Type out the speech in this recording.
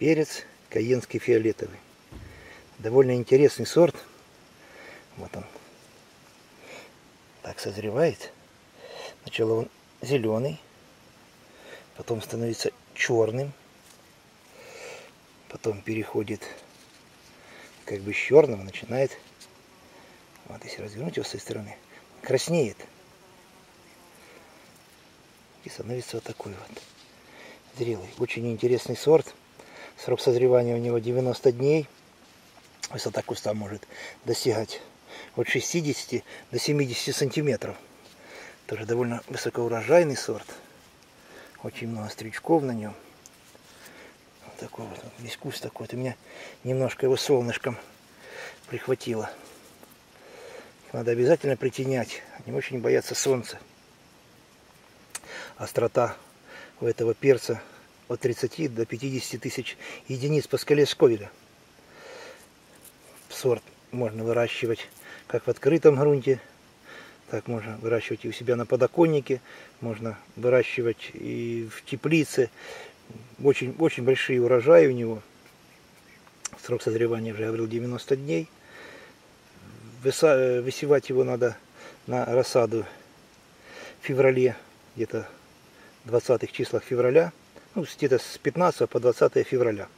перец каенский фиолетовый. Довольно интересный сорт. Вот он. Так созревает. Сначала он зеленый, потом становится черным, потом переходит как бы с черного, начинает, вот если развернуть его с этой стороны, краснеет. И становится вот такой вот зрелый. Очень интересный сорт. Срок созревания у него 90 дней. Высота куста может достигать от 60 до 70 сантиметров. Тоже довольно высокоурожайный сорт. Очень много стричков на нем. Вот такой вот, весь куст такой. У меня немножко его солнышком прихватило. надо обязательно притенять. Они очень боятся солнца. Острота у этого перца от 30 до 50 тысяч единиц по скале Сковеля. Сорт можно выращивать как в открытом грунте, так можно выращивать и у себя на подоконнике, можно выращивать и в теплице. Очень, очень большие урожаи у него. Срок созревания, уже говорил, 90 дней. Высевать его надо на рассаду в феврале, где-то 20 числах февраля, ну, где-то с 15 по 20 февраля.